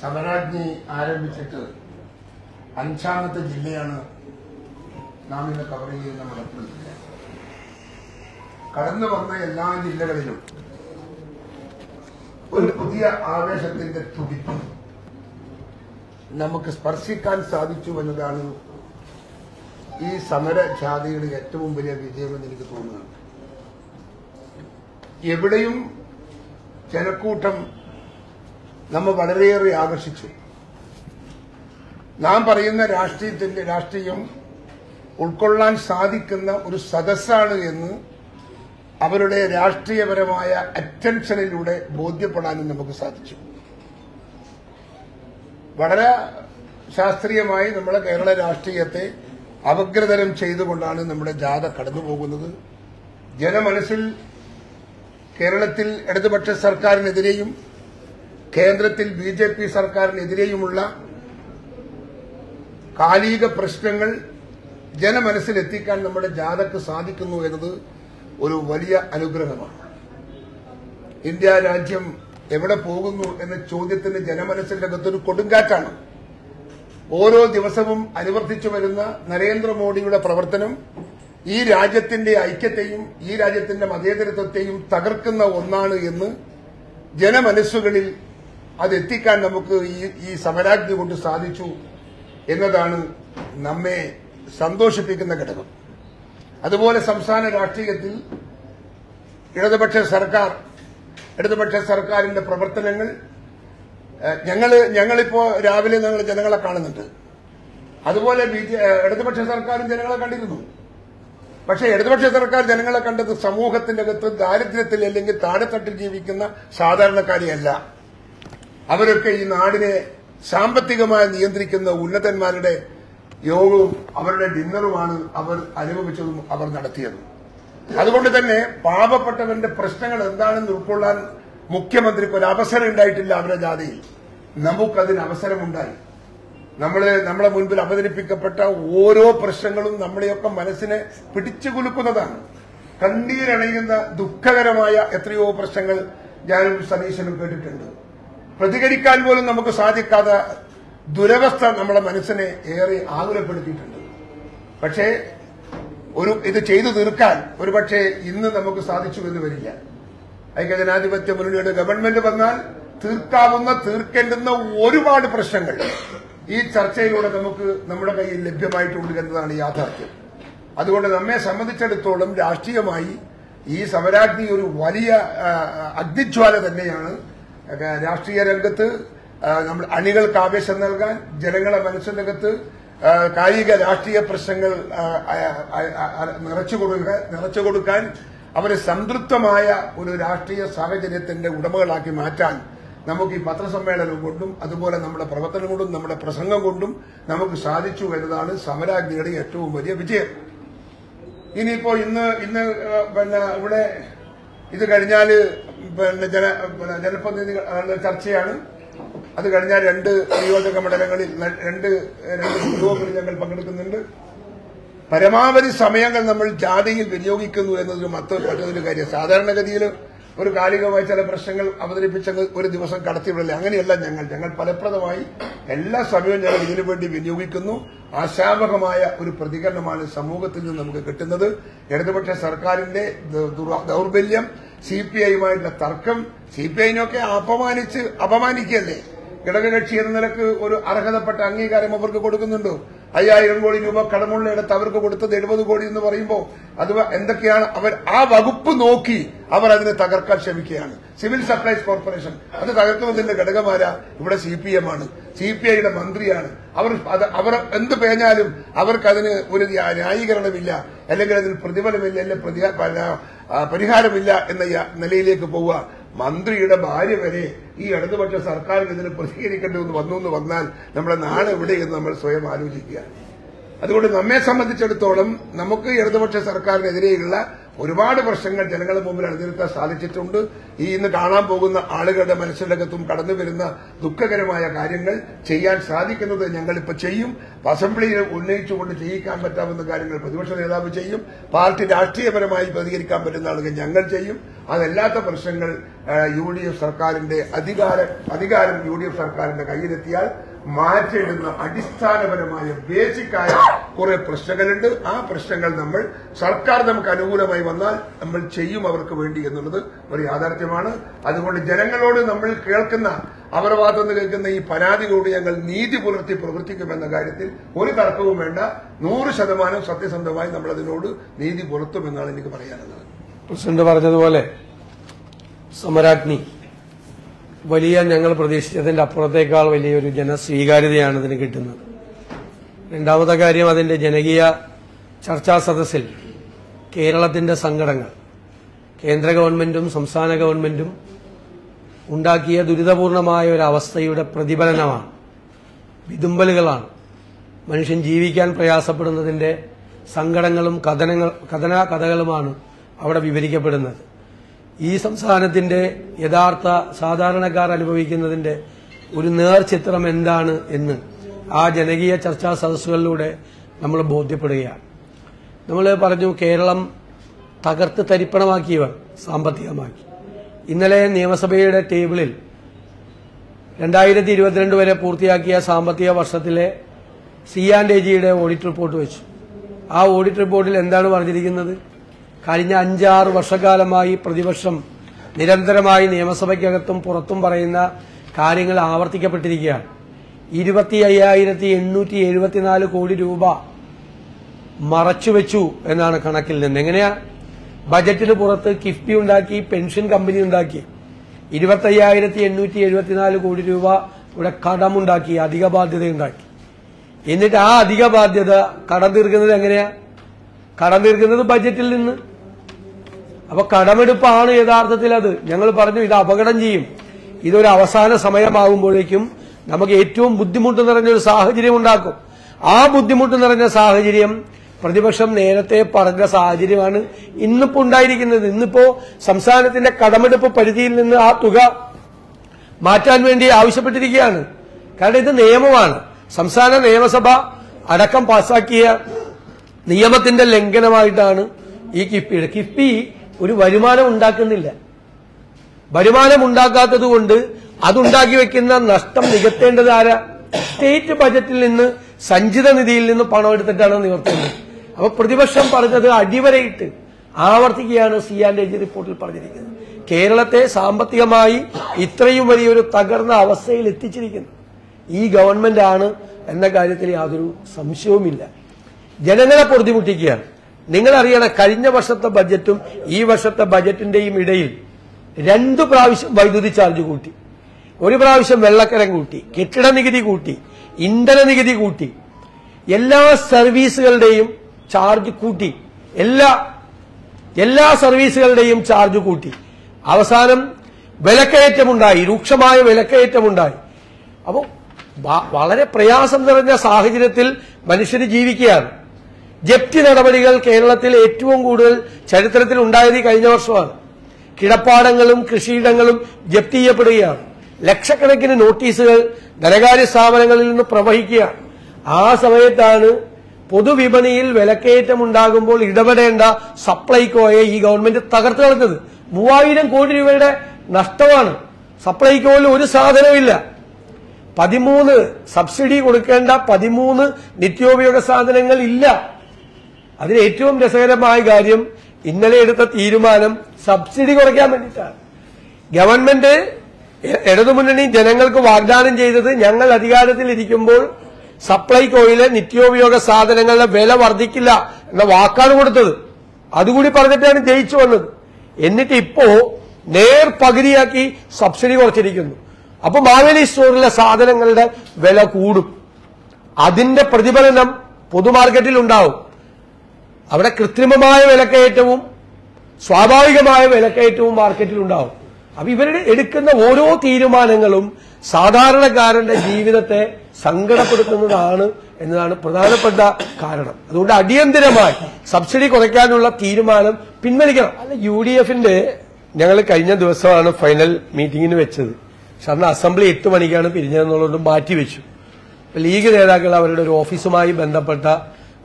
സമരാജ്ഞി ആരംഭിച്ചിട്ട് അഞ്ചാമത്തെ ജില്ലയാണ് നാം ഇന്ന് കവർ ചെയ്യുന്ന മലപ്പുറം ജില്ല. കടന്നു വന്ന എല്ലാ ജില്ലകളിലും ഒരു പുതിയ ആവേശത്തിന്റെ തുടിപ്പ് നമുക്ക് സ്പർശിക്കാൻ സാധിച്ചു എന്നതാണ് ഈ സമര ജാതിയുടെ ഏറ്റവും വലിയ വിജയമെന്ന് എനിക്ക് തോന്നുന്നത്. എവിടെയും ജനക്കൂട്ടം നമ്മെ വളരെയേറെ ആകർഷിച്ചു. നാം പറയുന്ന രാഷ്ട്രീയത്തിന്റെ രാഷ്ട്രീയം ഉൾക്കൊള്ളാൻ സാധിക്കുന്ന ഒരു സദസ്സാണ് എന്ന് അവരുടെ രാഷ്ട്രീയപരമായ അറ്റൻഷനിലൂടെ ബോധ്യപ്പെടാനും നമുക്ക് സാധിച്ചു. വളരെ ശാസ്ത്രീയമായി നമ്മുടെ കേരള രാഷ്ട്രീയത്തെ അപഗ്രതരം ചെയ്തുകൊണ്ടാണ് നമ്മുടെ ജാഥ കടന്നുപോകുന്നത്. ജനമനസ്സിൽ കേരളത്തിൽ ഇടതുപക്ഷ സർക്കാരിനെതിരെയും കേന്ദ്രത്തിൽ ബി ജെ പി സർക്കാരിനെതിരെയുമുള്ള കാലിക പ്രശ്നങ്ങൾ ജനമനസ്സിലെത്തിക്കാൻ നമ്മുടെ ജാഥക്ക് സാധിക്കുന്നു എന്നത് ഒരു വലിയ അനുഗ്രഹമാണ്. ഇന്ത്യ രാജ്യം എവിടെ പോകുന്നു എന്ന ചോദ്യത്തിന് ജനമനസ്സിന്റെ അകത്തൊരു കൊടുങ്കാറ്റാണ്. ഓരോ ദിവസവും അനുവർത്തിച്ചു വരുന്ന നരേന്ദ്രമോദിയുടെ പ്രവർത്തനം ഈ രാജ്യത്തിന്റെ ഐക്യത്തെയും ഈ രാജ്യത്തിന്റെ മതേതരത്വത്തെയും തകർക്കുന്ന ഒന്നാണ് എന്ന് ജനമനസ്സുകളിൽ അതെത്തിക്കാൻ നമുക്ക് ഈ ഈ കൊണ്ട് സാധിച്ചു എന്നതാണ് നമ്മെ സന്തോഷിപ്പിക്കുന്ന ഘടകം. അതുപോലെ സംസ്ഥാന രാഷ്ട്രീയത്തിൽ ഇടതുപക്ഷ സർക്കാർ ഇടതുപക്ഷ സർക്കാരിന്റെ പ്രവർത്തനങ്ങൾ ഞങ്ങൾ ഞങ്ങൾ ഞങ്ങളിപ്പോ രാവിലെ ഞങ്ങൾ ജനങ്ങളെ കാണുന്നുണ്ട്. അതുപോലെ ബി ജെ ഇടതുപക്ഷ സർക്കാരും ജനങ്ങളെ കണ്ടിരുന്നു. പക്ഷേ ഇടതുപക്ഷ സർക്കാർ ജനങ്ങളെ കണ്ടത് സമൂഹത്തിന്റെ അകത്ത് ദാരിദ്ര്യത്തിൽ അല്ലെങ്കിൽ താഴെത്തട്ടിൽ ജീവിക്കുന്ന സാധാരണക്കാരെയല്ല. അവരൊക്കെ ഈ നാടിനെ സാമ്പത്തികമായി നിയന്ത്രിക്കുന്ന ഉന്നതന്മാരുടെ യോഗവും അവരുടെ ഡിന്നറുമാണ് അവർ അനുഭവിച്ചതും അവർ നടത്തിയതും. അതുകൊണ്ട് തന്നെ പാവപ്പെട്ടവന്റെ പ്രശ്നങ്ങൾ എന്താണെന്ന് ഉൾക്കൊള്ളാൻ മുഖ്യമന്ത്രിക്ക് ഒരു അവസരം ഉണ്ടായിട്ടില്ല അവരുടെ ജാതിയിൽ. നമുക്കതിന് അവസരമുണ്ടായി. നമ്മൾ നമ്മളെ മുൻപിൽ അവതരിപ്പിക്കപ്പെട്ട ഓരോ പ്രശ്നങ്ങളും നമ്മളെയൊക്കെ മനസ്സിനെ പിടിച്ചുകുലുക്കുന്നതാണ്. കുലുക്കുന്നതാണ് കണ്ണീരണിയുന്ന ദുഃഖകരമായ എത്രയോ പ്രശ്നങ്ങൾ ഞാനും സതീശനും കേട്ടിട്ടുണ്ട്. പ്രതികരിക്കാൻ പോലും നമുക്ക് സാധിക്കാത്ത ദുരവസ്ഥ നമ്മുടെ മനസ്സിനെ ഏറെ ആകുലപ്പെടുത്തിയിട്ടുണ്ട്. പക്ഷേ ഒരു ഇത് ചെയ്തു തീർക്കാൻ ഒരുപക്ഷെ ഇന്ന് നമുക്ക് സാധിച്ചു എന്ന് വരില്ല. ഐക്യജനാധിപത്യ മുന്നണിയുടെ ഗവൺമെന്റ് വന്നാൽ തീർക്കാവുന്ന തീർക്കേണ്ടുന്ന ഒരുപാട് പ്രശ്നങ്ങൾ ഈ ചർച്ചയിലൂടെ നമുക്ക് നമ്മുടെ കയ്യിൽ ലഭ്യമായിട്ടുണ്ട് എന്നതാണ് യാഥാർത്ഥ്യം. അതുകൊണ്ട് നമ്മെ സംബന്ധിച്ചിടത്തോളം രാഷ്ട്രീയമായി ഈ സമരാഗ്നി ഒരു വലിയ അഗ്നിജ്വാല തന്നെയാണ്. രാഷ്ട്രീയ രംഗത്ത് നമ്മൾ അണികൾക്ക് ആവേശം നൽകാൻ ജനങ്ങളെ മനസ്സിനകത്ത് കായിക രാഷ്ട്രീയ പ്രശ്നങ്ങൾ നിറച്ചു കൊടുക്കാൻ നിറച്ചു കൊടുക്കാൻ അവരെ സംതൃപ്തമായ ഒരു രാഷ്ട്രീയ സാഹചര്യത്തിന്റെ ഉടമകളാക്കി മാറ്റാൻ നമുക്ക് ഈ പത്രസമ്മേളനം കൊണ്ടും അതുപോലെ നമ്മുടെ പ്രവർത്തനം കൊണ്ടും നമ്മുടെ പ്രസംഗം കൊണ്ടും നമുക്ക് സാധിച്ചു എന്നതാണ് സമരാജ്ഞിയുടെ ഏറ്റവും വലിയ വിജയം. ഇനിയിപ്പോ ഇന്ന് ഇന്ന് പിന്നെ ഇവിടെ ഇത് കഴിഞ്ഞാൽ പിന്നെ ജന പിന്നെ ജനപ്രതിനിധികളുടെ ചർച്ചയാണ്. അത് കഴിഞ്ഞാൽ രണ്ട് നിയോജക മണ്ഡലങ്ങളിൽ രണ്ട് രണ്ട് സംഭവങ്ങളിൽ ഞങ്ങൾ പങ്കെടുക്കുന്നുണ്ട്. പരമാവധി സമയങ്ങൾ നമ്മൾ ജാതിയിൽ വിനിയോഗിക്കുന്നു എന്നതൊരു മറ്റൊരു മറ്റൊരു കാര്യം. സാധാരണഗതിയിൽ ഒരു കാലികമായി ചില പ്രശ്നങ്ങൾ അവതരിപ്പിച്ചങ്ങ് ഒരു ദിവസം കടത്തിവിടില്ല. അങ്ങനെയല്ല ഞങ്ങൾ. ഞങ്ങൾ ഫലപ്രദമായി എല്ലാ സമയവും ഞങ്ങൾ ഇതിനു വേണ്ടി വിനിയോഗിക്കുന്നു. ആശാവഹമായ ഒരു പ്രതികരണമാണ് സമൂഹത്തിൽ നിന്ന് നമുക്ക് കിട്ടുന്നത്. ഇടതുപക്ഷ സർക്കാരിന്റെ ദൗർബല്യം സി പി ഐയുമായിട്ടുള്ള തർക്കം സി പി ഐനൊക്കെ അപമാനിച്ച് അപമാനിക്കല്ലേ ഘടകകക്ഷി എന്ന നിലയ്ക്ക് ഒരു അർഹതപ്പെട്ട അംഗീകാരം അവർക്ക് കൊടുക്കുന്നുണ്ടോ? അയ്യായിരം കോടി രൂപ കടമുള്ളയിടത്ത് അവർക്ക് കൊടുത്തത് എഴുപത് കോടി എന്ന് പറയുമ്പോൾ അത് എന്തൊക്കെയാണ് അവർ ആ വകുപ്പ് നോക്കി അവർ അതിനെ തകർക്കാൻ ശ്രമിക്കുകയാണ്. സിവിൽ സപ്ലൈസ് കോർപ്പറേഷൻ അത് തകർക്കുന്നതിന്റെ ഘടകമാരാ? ഇവിടെ സി പി എം ആണ്. സി പി ഐയുടെ മന്ത്രിയാണ്. അവർ അവർ എന്ത് പേഞ്ഞാലും അവർക്കതിന് ഒരു ന്യാ- ന്യായീകരണമില്ല. അല്ലെങ്കിൽ അതിന് പ്രതിഫലമില്ല അല്ലെങ്കിൽ പരിഹാരമില്ല എന്ന നിലയിലേക്ക് പോവുക. മന്ത്രിയുടെ ഭാര്യ വരെ ഈ ഇടതുപക്ഷ സർക്കാരിനെതിരെ പ്രതികരിക്കേണ്ടി വന്ന് വന്നു എന്ന് വന്നാൽ നമ്മുടെ നാട് എവിടെയെന്ന് നമ്മൾ സ്വയം ആലോചിക്കുക. അതുകൊണ്ട് നമ്മെ സംബന്ധിച്ചിടത്തോളം നമുക്ക് ഇടതുപക്ഷ സർക്കാരിനെതിരെയുള്ള ഒരുപാട് പ്രശ്നങ്ങൾ ജനങ്ങളുടെ മുമ്പിൽ അണിനിരത്താൻ സാധിച്ചിട്ടുണ്ട്. ഈ ഇന്ന് കാണാൻ പോകുന്ന ആളുകളുടെ മനസ്സിലകത്തും കടന്നു വരുന്ന ദുഃഖകരമായ കാര്യങ്ങൾ ചെയ്യാൻ സാധിക്കുന്നത് ഞങ്ങളിപ്പോൾ ചെയ്യും. അസംബ്ലിയിൽ ഉന്നയിച്ചുകൊണ്ട് ചെയ്യിക്കാൻ പറ്റാവുന്ന കാര്യങ്ങൾ പ്രതിപക്ഷ നേതാവ് ചെയ്യും. പാർട്ടി രാഷ്ട്രീയപരമായി പ്രതികരിക്കാൻ പറ്റുന്ന ആളുകൾ ഞങ്ങൾ ചെയ്യും. അതല്ലാത്ത പ്രശ്നങ്ങൾ യു ഡി എഫ് സർക്കാരിന്റെ അധികാര അധികാരം യു ഡി എഫ് സർക്കാരിന്റെ കയ്യിലെത്തിയാൽ മാറ്റിയിടുന്ന അടിസ്ഥാനപരമായ ബേസിക്കായ കുറെ പ്രശ്നങ്ങളുണ്ട്. ആ പ്രശ്നങ്ങൾ നമ്മൾ സർക്കാർ നമുക്ക് അനുകൂലമായി വന്നാൽ നമ്മൾ ചെയ്യും അവർക്ക് വേണ്ടി എന്നുള്ളത് ഒരു യാഥാർത്ഥ്യമാണ്. അതുകൊണ്ട് ജനങ്ങളോട് നമ്മൾ കേൾക്കുന്ന അവരുടെ ഭാഗത്തുനിന്ന് കേൾക്കുന്ന ഈ പരാതികളോട് ഞങ്ങൾ നീതി പുലർത്തി പ്രവർത്തിക്കുമെന്ന കാര്യത്തിൽ ഒരു തർക്കവും വേണ്ട. നൂറ് ശതമാനം സത്യസന്ധമായി നമ്മൾ അതിനോട് നീതി പുലർത്തുമെന്നാണ് എനിക്ക് പറയാനുള്ളത്. പ്രസിഡന്റ് പറഞ്ഞതുപോലെ സമരാഗ്നി വലിയ ഞങ്ങൾ പ്രതീക്ഷിച്ചതിന്റെ അപ്പുറത്തേക്കാൾ വലിയൊരു ജനസ്വീകാര്യതയാണ് ഇതിന് കിട്ടുന്നത്. രണ്ടാമത്തെ കാര്യം അതിന്റെ ജനകീയ ചർച്ചാ സദസ്സിൽ കേരളത്തിന്റെ സങ്കടങ്ങൾ കേന്ദ്ര ഗവൺമെന്റും സംസ്ഥാന ഗവൺമെന്റും ഉണ്ടാക്കിയ ദുരിതപൂർണമായ ഒരു അവസ്ഥയുടെ പ്രതിഫലനമാണ് വിതുമ്പലുകളാണ്. മനുഷ്യൻ ജീവിക്കാൻ പ്രയാസപ്പെടുന്നതിന്റെ സങ്കടങ്ങളും കഥനങ്ങൾ കഥനാ കഥകളുമാണ് അവിടെ വിവരിക്കപ്പെടുന്നത്. ഈ സംസ്ഥാനത്തിന്റെ യഥാർത്ഥ സാധാരണക്കാർ അനുഭവിക്കുന്നതിന്റെ ഒരു നേർചിത്രം എന്താണ് എന്ന് ആ ജനകീയ ചർച്ചാ സദസ്സുകളിലൂടെ നമ്മൾ ബോധ്യപ്പെടുകയാണ്. നമ്മൾ പറഞ്ഞു കേരളം തകർത്ത് തരിപ്പണമാക്കിയവർ സാമ്പത്തികമാക്കി. ഇന്നലെ നിയമസഭയുടെ ടേബിളിൽ രണ്ടായിരത്തി ഇരുപത്തിരണ്ട് വരെ പൂർത്തിയാക്കിയ സാമ്പത്തിക വർഷത്തിലെ സി ആൻഡ് എ ജിയുടെ ഓഡിറ്റ് റിപ്പോർട്ട് വെച്ചു. ആ ഓഡിറ്റ് റിപ്പോർട്ടിൽ എന്താണ് പറഞ്ഞിരിക്കുന്നത്? കഴിഞ്ഞ അഞ്ചാറ് വർഷക്കാലമായി പ്രതിപക്ഷം നിരന്തരമായി നിയമസഭയ്ക്കകത്തും പുറത്തും പറയുന്ന കാര്യങ്ങൾ ആവർത്തിക്കപ്പെട്ടിരിക്കുകയാണ്. ഇരുപത്തി അയ്യായിരത്തി എണ്ണൂറ്റി എഴുപത്തിനാല് കോടി രൂപ മറച്ചുവെച്ചു എന്നാണ് കണക്കിൽ നിന്ന്. എങ്ങനെയാ? ബജറ്റിന് പുറത്ത് കിഫ്ബി ഉണ്ടാക്കി പെൻഷൻ കമ്പനി ഉണ്ടാക്കി. ഇരുപത്തയ്യായിരത്തി എണ്ണൂറ്റി എഴുപത്തിനാല് കോടി രൂപ ഇവിടെ കടമുണ്ടാക്കി അധിക ബാധ്യതയുണ്ടാക്കി. എന്നിട്ട് ആ അധിക ബാധ്യത കടം തീർക്കുന്നത് എങ്ങനെയാ? കടം തീർക്കുന്നത് ബജറ്റിൽ നിന്ന്. അപ്പൊ കടമെടുപ്പാണ് യഥാർത്ഥത്തിൽ അത്. ഞങ്ങൾ പറഞ്ഞു ഇത് അപകടം ചെയ്യും. ഇതൊരു അവസാന സമയമാകുമ്പോഴേക്കും നമുക്ക് ഏറ്റവും ബുദ്ധിമുട്ട് നിറഞ്ഞൊരു സാഹചര്യം ഉണ്ടാക്കും. ആ ബുദ്ധിമുട്ട് നിറഞ്ഞ സാഹചര്യം പ്രതിപക്ഷം നേരത്തെ പറഞ്ഞ സാഹചര്യമാണ് ഇന്നിപ്പോ ഉണ്ടായിരിക്കുന്നത്. ഇന്നിപ്പോ സംസ്ഥാനത്തിന്റെ കടമെടുപ്പ് പരിധിയിൽ നിന്ന് ആ തുക മാറ്റാൻ വേണ്ടി ആവശ്യപ്പെട്ടിരിക്കുകയാണ്. കാരണം ഇത് നിയമമാണ്. സംസ്ഥാന നിയമസഭ അടക്കം പാസാക്കിയ നിയമത്തിന്റെ ലംഘനമായിട്ടാണ് ഈ കിഫ്ബിയുടെ കിഫ്ബി ഒരു വരുമാനം ഉണ്ടാക്കുന്നില്ല. വരുമാനം ഉണ്ടാക്കാത്തത് കൊണ്ട് അതുണ്ടാക്കി വെക്കുന്ന നഷ്ടം നികത്തേണ്ടത് ആരാ? സ്റ്റേറ്റ് ബജറ്റിൽ നിന്ന് സഞ്ചിത നിധിയിൽ നിന്ന് പണം എടുത്തിട്ടാണ് നിവർത്തുന്നത്. അപ്പൊ പ്രതിപക്ഷം പറഞ്ഞത് അടിവരയിട്ട് ആവർത്തിക്കുകയാണ് സി ആൻഡ് എജി റിപ്പോർട്ടിൽ പറഞ്ഞിരിക്കുന്നത്. കേരളത്തെ സാമ്പത്തികമായി ഇത്രയും വലിയൊരു തകർന്ന അവസ്ഥയിൽ എത്തിച്ചിരിക്കുന്നു. ഈ ഗവൺമെന്റ് ആണ് എന്ന കാര്യത്തിൽ യാതൊരു സംശയവുമില്ല. ജനങ്ങളെ പൊറുതിമുട്ടിക്കുകയാണ് നിങ്ങൾ അറിയണം കഴിഞ്ഞ വർഷത്തെ ബജറ്റും ഈ വർഷത്തെ ബജറ്റിന്റെയും ഇടയിൽ രണ്ടു പ്രാവശ്യം വൈദ്യുതി ചാർജ് കൂട്ടി. ഒരു പ്രാവശ്യം വെള്ളക്കരം കൂട്ടി കെട്ടിട നികുതി കൂട്ടി ഇന്ധന നികുതി കൂട്ടി. എല്ലാ സർവീസുകളുടെയും ചാർജ് കൂട്ടി. എല്ലാ എല്ലാ സർവീസുകളുടെയും ചാർജ് കൂട്ടി. അവസാനം വിലക്കയറ്റമുണ്ടായി രൂക്ഷമായ വിലക്കയറ്റമുണ്ടായി. അപ്പോൾ വളരെ പ്രയാസം നിറഞ്ഞ സാഹചര്യത്തിൽ മനുഷ്യന് ജീവിക്കുകയാണ്. ജപ്തി നടപടികൾ കേരളത്തിൽ ഏറ്റവും കൂടുതൽ ചരിത്രത്തിൽ ഉണ്ടായത് കഴിഞ്ഞ വർഷമാണ്. കിടപ്പാടങ്ങളും കൃഷിയിടങ്ങളും ജപ്തി ചെയ്യപ്പെടുകയാണ്. ലക്ഷക്കണക്കിന് നോട്ടീസുകൾ ധനകാര്യ സ്ഥാപനങ്ങളിൽ നിന്ന് പ്രവഹിക്കുകയാണ്. ആ സമയത്താണ് പൊതുവിപണിയിൽ വിലക്കയറ്റം ഉണ്ടാകുമ്പോൾ ഇടപെടേണ്ട സപ്ലൈകോയെ ഈ ഗവൺമെന്റ് തകർത്തു കളഞ്ഞത്. മൂവായിരം കോടി രൂപയുടെ നഷ്ടമാണ്. സപ്ലൈകോയിൽ ഒരു സാധനവുമില്ല. പതിമൂന്ന് സബ്സിഡി കൊടുക്കേണ്ട പതിമൂന്ന് നിത്യോപയോഗ സാധനങ്ങൾ ഇല്ല. അതിന് ഏറ്റവും രസകരമായ കാര്യം ഇന്നലെ എടുത്ത തീരുമാനം സബ്സിഡി കുറയ്ക്കാൻ വേണ്ടിയിട്ടാണ്. ഗവൺമെന്റ് ഇടതുമുന്നണി ജനങ്ങൾക്ക് വാഗ്ദാനം ചെയ്തത് ഞങ്ങൾ അധികാരത്തിൽ ഇരിക്കുമ്പോൾ സപ്ലൈകോയിലെ നിത്യോപയോഗ സാധനങ്ങളുടെ വില വർദ്ധിക്കില്ല എന്ന വാക്കാണ് കൊടുത്തത്. അതുകൂടി പറഞ്ഞിട്ടാണ് ജയിച്ചു വന്നത്. എന്നിട്ട് ഇപ്പോ നേർ പകുതിയാക്കി സബ്സിഡി കുറച്ചിരിക്കുന്നു. അപ്പൊ മാവേലി സ്റ്റോറിലെ സാധനങ്ങളുടെ വില കൂടും. അതിന്റെ പ്രതിഫലനം പൊതുമാർക്കറ്റിൽ ഉണ്ടാവും. അവിടെ കൃത്രിമമായ വിലക്കയറ്റവും സ്വാഭാവികമായ വിലക്കയറ്റവും മാർക്കറ്റിൽ ഉണ്ടാവും അപ്പൊ ഇവരുടെ എടുക്കുന്ന ഓരോ തീരുമാനങ്ങളും സാധാരണക്കാരന്റെ ജീവിതത്തെ സങ്കടപ്പെടുത്തുന്നതാണ് എന്നതാണ് പ്രധാനപ്പെട്ട കാരണം. അതുകൊണ്ട് അടിയന്തരമായി സബ്സിഡി കുറയ്ക്കാനുള്ള തീരുമാനം പിൻവലിക്കണം. അല്ല യു ഡി എഫിന്റെ ഞങ്ങൾ കഴിഞ്ഞ ദിവസമാണ് ഫൈനൽ മീറ്റിംഗിന് വെച്ചത്. പക്ഷെ അസംബ്ലി എട്ട് മണിക്കാണ് പിരിഞ്ഞതെന്നുള്ളത് മാറ്റിവെച്ചു. ലീഗ് നേതാക്കൾ അവരുടെ ഒരു ഓഫീസുമായി ബന്ധപ്പെട്ട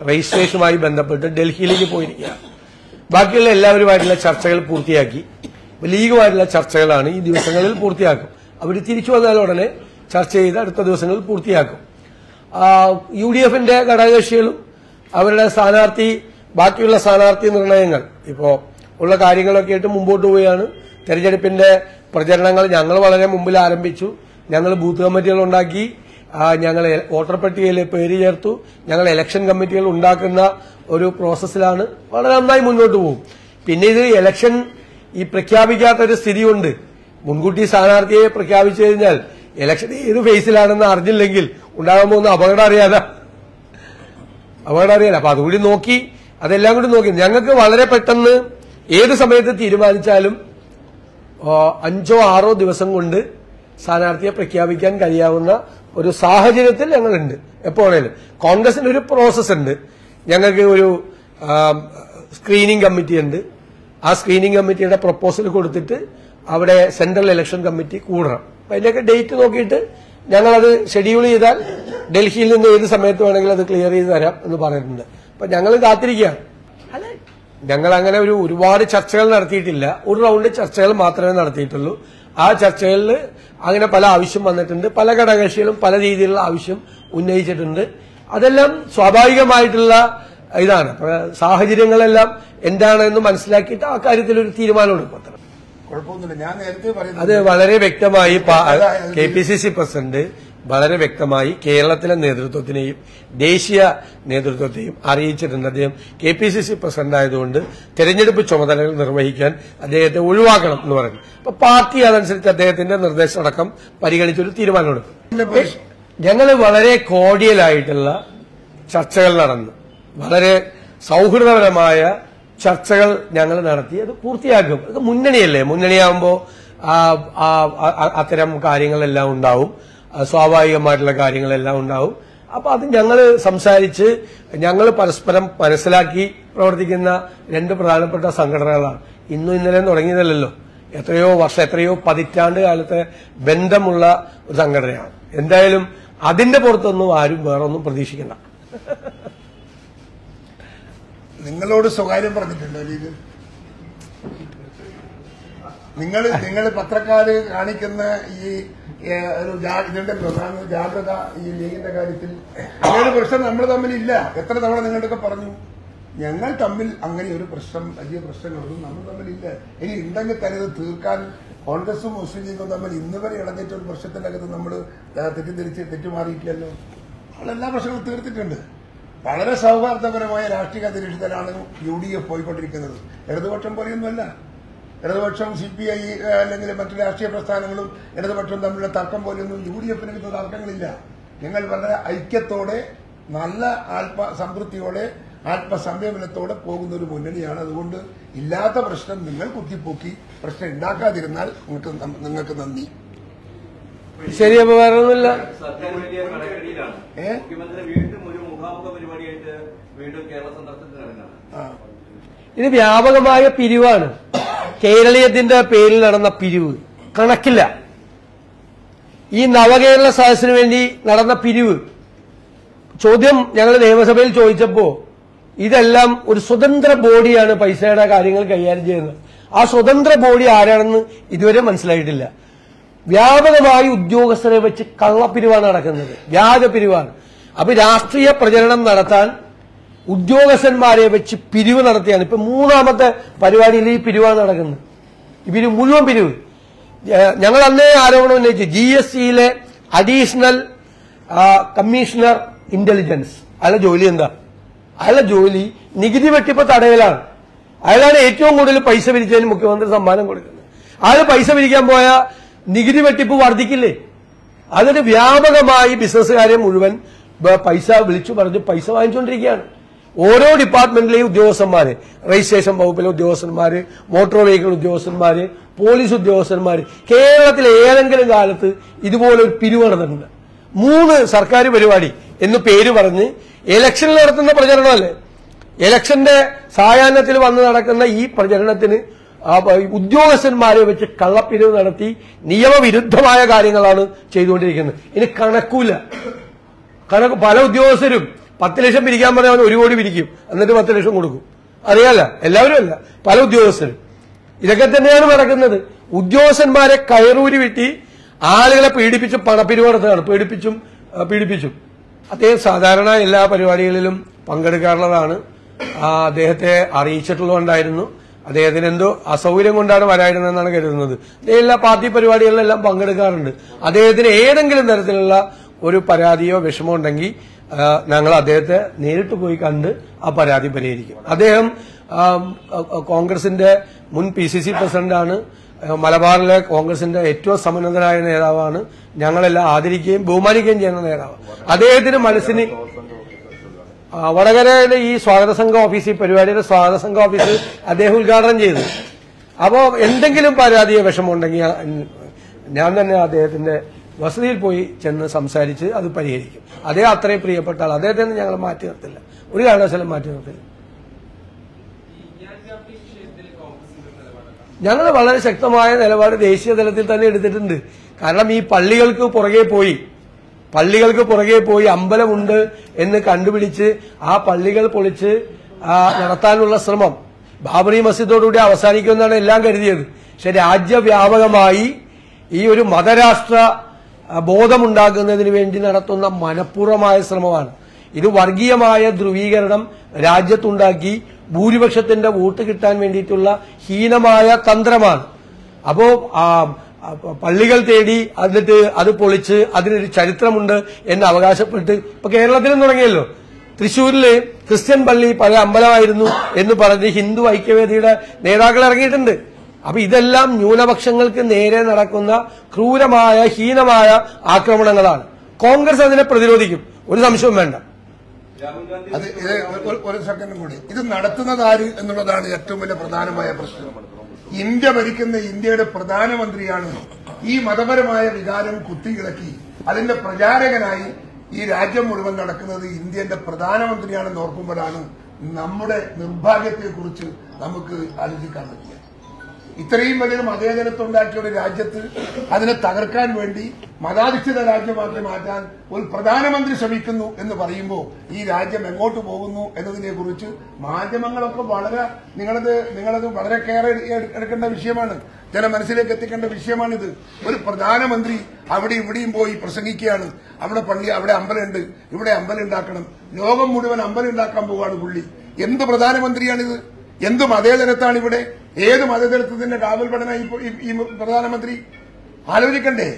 രജിസ്ട്രേഷനുമായി ബന്ധപ്പെട്ട് ഡൽഹിയിലേക്ക് പോയിരിക്കുകയാണ് ബാക്കിയുള്ള എല്ലാവരുമായിട്ടുള്ള ചർച്ചകൾ പൂർത്തിയാക്കി. ലീഗുമായിട്ടുള്ള ചർച്ചകളാണ് ഈ ദിവസങ്ങളിൽ പൂർത്തിയാക്കും. അവർ തിരിച്ചു വന്നാൽ ഉടനെ ചർച്ച ചെയ്ത് അടുത്ത ദിവസങ്ങളിൽ പൂർത്തിയാക്കും. യു ഡി എഫിന്റെ ഘടകകക്ഷികളും അവരുടെ സ്ഥാനാർത്ഥി ബാക്കിയുള്ള സ്ഥാനാർത്ഥി നിർണയങ്ങൾ. ഇപ്പോ ഉള്ള കാര്യങ്ങളൊക്കെ ആയിട്ട് മുമ്പോട്ട് പോവുകയാണ്. തെരഞ്ഞെടുപ്പിന്റെ പ്രചരണങ്ങൾ ഞങ്ങൾ വളരെ മുമ്പിൽ ആരംഭിച്ചു. ഞങ്ങൾ ബൂത്ത് കമ്മിറ്റികൾ ഉണ്ടാക്കി. ഞങ്ങൾ വോട്ടർ പട്ടികയിൽ പേര് ചേർത്തു. ഞങ്ങൾ ഇലക്ഷൻ കമ്മിറ്റികൾ ഉണ്ടാക്കുന്ന ഒരു പ്രോസസ്സിലാണ് വളരെ നന്നായി മുന്നോട്ട് പോകും. പിന്നെ ഇത് ഇലക്ഷൻ ഈ പ്രഖ്യാപിക്കാത്ത ഒരു സ്ഥിതിയുണ്ട്. മുൻകൂട്ടി സ്ഥാനാർത്ഥിയെ പ്രഖ്യാപിച്ചു കഴിഞ്ഞാൽ ഇലക്ഷൻ ഏത് ഫേസിലാണെന്ന് അറിഞ്ഞില്ലെങ്കിൽ ഉണ്ടാകാൻ പോകുന്ന അപകടം അറിയാതെ അപകടം അറിയാതെ അപ്പൊ അതുകൂടി നോക്കി അതെല്ലാം കൂടി നോക്കി. ഞങ്ങൾക്ക് വളരെ പെട്ടെന്ന് ഏത് സമയത്ത് തീരുമാനിച്ചാലും അഞ്ചോ ആറോ ദിവസം കൊണ്ട് സ്ഥാനാർത്ഥിയെ പ്രഖ്യാപിക്കാൻ കഴിയാവുന്ന ഒരു സാഹചര്യത്തിൽ ഞങ്ങളുണ്ട്. എപ്പോഴേലും കോൺഗ്രസിന് ഒരു പ്രോസസ് ഉണ്ട്. ഞങ്ങൾക്ക് ഒരു സ്ക്രീനിംഗ് കമ്മിറ്റി ഉണ്ട്. ആ സ്ക്രീനിംഗ് കമ്മിറ്റിയുടെ പ്രപ്പോസൽ കൊടുത്തിട്ട് അവിടെ സെൻട്രൽ ഇലക്ഷൻ കമ്മിറ്റി കൂടണം. അപ്പൊ അതിന്റെയൊക്കെ ഡേറ്റ് നോക്കിയിട്ട് ഞങ്ങളത് ഷെഡ്യൂൾ ചെയ്താൽ ഡൽഹിയിൽ നിന്ന് ഏത് സമയത്ത് വേണമെങ്കിലും അത് ക്ലിയർ ചെയ്ത് തരാം എന്ന് പറഞ്ഞിട്ടുണ്ട്. അപ്പൊ ഞങ്ങൾ കാത്തിരിക്കുകയാണ്. അല്ല. ഞങ്ങൾ അങ്ങനെ ഒരു ഒരുപാട് ചർച്ചകൾ നടത്തിയിട്ടില്ല. ഒരു റൗണ്ട് ചർച്ചകൾ മാത്രമേ നടത്തിയിട്ടുള്ളൂ. ആ ചർച്ചകളിൽ അങ്ങനെ പല ആവശ്യം വന്നിട്ടുണ്ട്. പല ഘടകകക്ഷികളും പല രീതിയിലുള്ള ആവശ്യം ഉന്നയിച്ചിട്ടുണ്ട്. അതെല്ലാം സ്വാഭാവികമായിട്ടുള്ള ഇതാണ്. സാഹചര്യങ്ങളെല്ലാം എന്താണെന്ന് മനസ്സിലാക്കിയിട്ട് ആ കാര്യത്തിൽ ഒരു തീരുമാനം എടുക്കും അത്ര. കുഴപ്പമൊന്നുമില്ല. ഞാൻ നേരത്തെ അത് വളരെ വ്യക്തമായി K P C C president വളരെ വ്യക്തമായി കേരളത്തിലെ നേതൃത്വത്തിനെയും ദേശീയ നേതൃത്വത്തെയും അറിയിച്ചിട്ടുണ്ട്. അദ്ദേഹം K P C C president ആയതുകൊണ്ട് തെരഞ്ഞെടുപ്പ് ചുമതലകൾ നിർവഹിക്കാൻ അദ്ദേഹത്തെ ഒഴിവാക്കണം എന്ന് പറഞ്ഞു. അപ്പൊ പാർട്ടി അതനുസരിച്ച് അദ്ദേഹത്തിന്റെ നിർദ്ദേശമടക്കം പരിഗണിച്ചൊരു തീരുമാനമെടുക്കും ഞങ്ങൾ വളരെ കോടിയലായിട്ടുള്ള ചർച്ചകൾ നടന്നു. വളരെ സൗഹൃദപരമായ ചർച്ചകൾ ഞങ്ങൾ നടത്തി. അത് പൂർത്തിയാക്കും. അത് മുന്നണിയല്ലേ? മുന്നണിയാകുമ്പോൾ അത്തരം കാര്യങ്ങളെല്ലാം ഉണ്ടാവും. സ്വാഭാവികമായിട്ടുള്ള കാര്യങ്ങളെല്ലാം ഉണ്ടാവും. അപ്പൊ അത് ഞങ്ങൾ സംസാരിച്ച് ഞങ്ങൾ പരസ്പരം മനസ്സിലാക്കി പ്രവർത്തിക്കുന്ന രണ്ട് പ്രധാനപ്പെട്ട സംഘടനകളാണ്. ഇന്നും ഇന്നലെയും തുടങ്ങിയതല്ലല്ലോ. എത്രയോ വർഷം എത്രയോ പതിറ്റാണ്ട് കാലത്തെ ബന്ധമുള്ള ഒരു സംഘടനയാണ്. എന്തായാലും അതിന്റെ പുറത്തൊന്നും ആരും വേറൊന്നും പ്രതീക്ഷിക്കണ്ട. നിങ്ങളോട് സ്വകാര്യം പറഞ്ഞിട്ടുണ്ടോ നിങ്ങൾ നിങ്ങൾ പത്രക്കാര് കാണിക്കുന്ന ഈ ഒരു ഇതിന്റെ പ്രധാന ജാഗ്രത ഈ ലീഗിന്റെ കാര്യത്തിൽ. അങ്ങനെ പ്രശ്നം നമ്മൾ തമ്മിലില്ല. എത്ര തവണ നിങ്ങളുടെയൊക്കെ പറഞ്ഞു? ഞങ്ങൾ തമ്മിൽ അങ്ങനെ ഒരു പ്രശ്നം വലിയ പ്രശ്നങ്ങളൊന്നും നമ്മൾ തമ്മിലില്ല. ഇനി ഉണ്ടെങ്കിൽ തന്നെ ഇത് തീർക്കാൻ കോൺഗ്രസും മുസ്ലിം ലീഗും തമ്മിൽ ഇന്ന് വരെ ഇളഞ്ഞിട്ട് ഒരു പ്രശ്നത്തിന്റെ അകത്ത് നമ്മൾ തെറ്റിദ്ധരിച്ച് തെറ്റുമാറിയിട്ടില്ലല്ലോ. നമ്മളെല്ലാ പ്രശ്നങ്ങളും തീർത്തിട്ടുണ്ട്. വളരെ സൗഹാർദ്ദപരമായ രാഷ്ട്രീയ അന്തരീക്ഷത്തിലാണ് യു ഡി എഫ് പോയിക്കൊണ്ടിരിക്കുന്നത്. ഇടതുപക്ഷം പോലെയൊന്നുമല്ല. ഇടതുപക്ഷം സി പി ഐ അല്ലെങ്കിൽ മറ്റു രാഷ്ട്രീയ പ്രസ്ഥാനങ്ങളും ഇടതുപക്ഷം തമ്മിലുള്ള തർക്കം പോലെയൊന്നും യു ഡി എഫിന് ഇത് തർക്കങ്ങളില്ല. ഞങ്ങൾ വളരെ ഐക്യത്തോടെ നല്ല ആത്മ സംതൃപ്തിയോടെ ആത്മസംയമനത്തോടെ പോകുന്ന ഒരു മുന്നണിയാണ്. അതുകൊണ്ട് ഇല്ലാത്ത പ്രശ്നം നിങ്ങൾ കുത്തിപ്പൊക്കി പ്രശ്നം ഉണ്ടാക്കാതിരുന്നാൽ നിങ്ങൾക്ക് നിങ്ങൾക്ക് നന്ദി. ശരി അപ്പൊ വേറെ ഒന്നുമില്ല ഇത് വ്യാപകമായ പിരിവാണ്. കേരളീയത്തിന്റെ പേരിൽ നടന്ന പിരിവ്. കണക്കില്ല. ഈ നവകേരള സദസ്സിന് വേണ്ടി നടന്ന പിരിവ്. ചോദ്യം ഞങ്ങൾ നിയമസഭയിൽ ചോദിച്ചപ്പോ ഇതെല്ലാം ഒരു സ്വതന്ത്ര ബോഡിയാണ് പൈസയുടെ കാര്യങ്ങൾ കൈകാര്യം ചെയ്യുന്നത്. ആ സ്വതന്ത്ര ബോഡി ആരാണെന്ന് ഇതുവരെ മനസ്സിലായിട്ടില്ല. വ്യാപകമായി ഉദ്യോഗസ്ഥരെ വെച്ച് കള്ളപ്പിരിവാണ് നടക്കുന്നത്. വ്യാജ പിരിവാണ്. അപ്പൊ രാഷ്ട്രീയ പ്രചരണം നടത്താൻ ഉദ്യോഗസ്ഥന്മാരെ വെച്ച് പിരിവ് നടത്തിയാണ്. ഇപ്പൊ മൂന്നാമത്തെ പരിപാടിയിൽ ഈ പിരിവാണ് നടക്കുന്നത്. ഈ മുഴുവൻ പിരിവ്. ഞങ്ങൾ അന്നേ ആരോപണം ഉന്നയിച്ചു. ജി എസ് സിയിലെ അഡീഷണൽ കമ്മീഷണർ ഇന്റലിജൻസ്. അയാളുടെ ജോലി എന്താ? അയാളുടെ ജോലി നികുതി വെട്ടിപ്പ് തടയലാണ്. അയാളാണ് ഏറ്റവും കൂടുതൽ പൈസ പിരിച്ചതിന് മുഖ്യമന്ത്രി സമ്മാനം കൊടുക്കുന്നത്. അയാൾ പൈസ പിരിക്കാൻ പോയ നികുതി വെട്ടിപ്പ് വർദ്ധിക്കില്ലേ? അതിന് വ്യാപകമായി ബിസിനസ്സുകാരെ മുഴുവൻ പൈസ വിളിച്ചു പറഞ്ഞു പൈസ വാങ്ങിച്ചുകൊണ്ടിരിക്കുകയാണ് ഓരോ ഡിപ്പാർട്ട്മെന്റിലെയും ഉദ്യോഗസ്ഥന്മാര് രജിസ്ട്രേഷൻ വകുപ്പിലെ ഉദ്യോഗസ്ഥന്മാര് മോട്ടോർ വെഹിക്കിൾ ഉദ്യോഗസ്ഥന്മാര് പോലീസ് ഉദ്യോഗസ്ഥന്മാര് കേരളത്തിലെ ഏതെങ്കിലും കാലത്ത് ഇതുപോലെ ഒരു പിരിവ് നടന്നിട്ടുണ്ട്. മൂന്ന് സർക്കാർ പരിപാടി എന്ന് പേര് പറഞ്ഞ് ഇലക്ഷനിൽ നടത്തുന്ന പ്രചരണമല്ലേ? ഇലക്ഷന്റെ സായാഹ്നത്തിൽ വന്ന് നടക്കുന്ന ഈ പ്രചരണത്തിന് ഉദ്യോഗസ്ഥന്മാരെ വെച്ച് കള്ളപ്പിരിവ് നടത്തി നിയമവിരുദ്ധമായ കാര്യങ്ങളാണ് ചെയ്തുകൊണ്ടിരിക്കുന്നത്. ഇനി കണക്കൂല. കണക്ക് പല ഉദ്യോഗസ്ഥരും പത്ത് ലക്ഷം പിരിക്കാൻ പറഞ്ഞാൽ ഒരു കോടി പിരിക്കും. എന്നിട്ട് പത്ത് ലക്ഷം കൊടുക്കും. അറിയാല എല്ലാവരും അല്ല. പല ഉദ്യോഗസ്ഥരും. ഇതൊക്കെ തന്നെയാണ് നടക്കുന്നത്. ഉദ്യോഗസ്ഥന്മാരെ കയറൂരി വിട്ടി ആളുകളെ പീഡിപ്പിച്ചും പണപ്പിരിവ് നടത്തുകയാണ് പീഡിപ്പിച്ചും പീഡിപ്പിച്ചും. അദ്ദേഹം സാധാരണ എല്ലാ പരിപാടികളിലും പങ്കെടുക്കാറുള്ളതാണ്. അദ്ദേഹത്തെ അറിയിച്ചിട്ടുള്ളതുകൊണ്ടായിരുന്നു. അദ്ദേഹത്തിന് എന്തോ അസൗകര്യം കൊണ്ടാണ് വരായിരുന്നതെന്നാണ് കരുതുന്നത്. അദ്ദേഹം എല്ലാ പാർട്ടി പരിപാടികളിലെല്ലാം പങ്കെടുക്കാറുണ്ട്. അദ്ദേഹത്തിന് ഏതെങ്കിലും തരത്തിലുള്ള ഒരു പരാതിയോ വിഷമോ ഉണ്ടെങ്കിൽ ഞങ്ങൾ അദ്ദേഹത്തെ നേരിട്ട് പോയി കണ്ട് ആ പരാതി പരിഹരിക്കും. അദ്ദേഹം കോൺഗ്രസിന്റെ മുൻ പി സി സി പ്രസിഡന്റാണ്. മലബാറിലെ കോൺഗ്രസിന്റെ ഏറ്റവും സമന്നതനായ നേതാവാണ്. ഞങ്ങളെല്ലാം ആദരിക്കുകയും ബഹുമാനിക്കുകയും ചെയ്യുന്ന നേതാവ്. അദ്ദേഹത്തിന് മനസ്സിന് വടകരയിലെ ഈ സ്വാഗത സംഘ ഓഫീസ് ഈ പരിപാടിയുടെ സ്വാഗത സംഘ ഓഫീസ് അദ്ദേഹം ഉദ്ഘാടനം ചെയ്തു. അപ്പോ എന്തെങ്കിലും പരാതിയോ വിഷമമുണ്ടെങ്കിൽ ഞാൻ തന്നെ അദ്ദേഹത്തിന്റെ വസതിയിൽ പോയി ചെന്ന് സംസാരിച്ച് അത് പരിഹരിക്കും. അതേ അത്രയും പ്രിയപ്പെട്ട ആൾ അദ്ദേഹത്തെ ഞങ്ങൾ മാറ്റി നിർത്തില്ല. ഒരു കാരണവശാലും മാറ്റി നിർത്തില്ല. ഞങ്ങൾ വളരെ ശക്തമായ നിലപാട് ദേശീയ തലത്തിൽ തന്നെ എടുത്തിട്ടുണ്ട്. കാരണം ഈ പള്ളികൾക്ക് പുറകെ പോയി പള്ളികൾക്ക് പുറകെ പോയി അമ്പലമുണ്ട് എന്ന് കണ്ടുപിടിച്ച് ആ പള്ളികൾ പൊളിച്ച് നടത്താനുള്ള ശ്രമം ബാബറി മസ്ജിദോടുകൂടി അവസാനിക്കുമെന്നാണ് എല്ലാം കരുതിയത്. പക്ഷെ രാജ്യവ്യാപകമായി ഈ ഒരു മതരാഷ്ട്ര ബോധമുണ്ടാക്കുന്നതിന് വേണ്ടി നടത്തുന്ന മനഃപൂർവമായ ശ്രമമാണ്. ഇത് വർഗീയമായ ധ്രുവീകരണം രാജ്യത്തുണ്ടാക്കി ഭൂരിപക്ഷത്തിന്റെ വോട്ട് കിട്ടാൻ വേണ്ടിയിട്ടുള്ള ഹീനമായ തന്ത്രമാണ്. അപ്പോ പള്ളികൾ തേടി എന്നിട്ട് അത് പൊളിച്ച് അതിനൊരു ചരിത്രമുണ്ട് എന്ന് അവകാശപ്പെട്ട് ഇപ്പൊ കേരളത്തിലും തുടങ്ങിയല്ലോ. തൃശൂരിൽ ക്രിസ്ത്യൻ പള്ളി പഴയ അമ്പലമായിരുന്നു എന്ന് പറഞ്ഞ് ഹിന്ദു ഐക്യവേദിയുടെ നേതാക്കൾ ഇറങ്ങിയിട്ടുണ്ട്. അപ്പൊ ഇതെല്ലാം ന്യൂനപക്ഷങ്ങൾക്ക് നേരെ നടക്കുന്ന ക്രൂരമായ ഹീനമായ ആക്രമണങ്ങളാണ്. കോൺഗ്രസ് അതിനെ പ്രതിരോധിക്കും. ഒരു സംശയവും വേണ്ട. അത് ഇത് ഒരു- സെക്കൻഡും കൂടി. ഇത് നടത്തുന്നത് ആര് എന്നുള്ളതാണ് ഏറ്റവും വലിയ പ്രധാനമായ പ്രശ്നം. ഇന്ത്യ ഭരിക്കുന്ന ഇന്ത്യയുടെ പ്രധാനമന്ത്രിയാണ് ഈ മതപരമായ വികാരം കുത്തിയിളക്കി. അതിന്റെ പ്രചാരകനായി ഈ രാജ്യം മുഴുവൻ നടക്കുന്നത് ഇന്ത്യന്റെ പ്രധാനമന്ത്രിയാണെന്ന് ഓർക്കുമ്പോഴാണ് നമ്മുടെ നിർഭാഗ്യത്തെക്കുറിച്ച് നമുക്ക് ആലോചിക്കാൻ പറ്റിയത്. ഇത്രയും വലിയൊരു മതേതരത്വം ഉണ്ടാക്കിയ ഒരു രാജ്യത്ത് അതിനെ തകർക്കാൻ വേണ്ടി മതാധിഷ്ഠിത രാജ്യമാക്കി മാറ്റാൻ ഒരു പ്രധാനമന്ത്രി ശ്രമിക്കുന്നു എന്ന് പറയുമ്പോൾ ഈ രാജ്യം എങ്ങോട്ട് പോകുന്നു എന്നതിനെ കുറിച്ച് മാധ്യമങ്ങളൊക്കെ വളരെ നിങ്ങളത് നിങ്ങളത് വളരെ കെയർ എടുക്കേണ്ട വിഷയമാണ്. ജന മനസ്സിലേക്ക് എത്തിക്കേണ്ട വിഷയമാണിത്. ഒരു പ്രധാനമന്ത്രി അവിടെ ഇവിടെയും പോയി പ്രസംഗിക്കുകയാണ്. അവിടെ പള്ളി അവിടെ അമ്പലമുണ്ട്. ഇവിടെ അമ്പലം ഉണ്ടാക്കണം ലോകം മുഴുവൻ അമ്പലം ഉണ്ടാക്കാൻ പോവാണ് പുള്ളി. എന്ത് പ്രധാനമന്ത്രിയാണിത്? എന്ത് മതേതരത്താണ് ഇവിടെ? ഏത് മതേതരത്വത്തിന്റെ കാവൽ പഠന ഈ പ്രധാനമന്ത്രി? ആലോചിക്കണ്ടേ.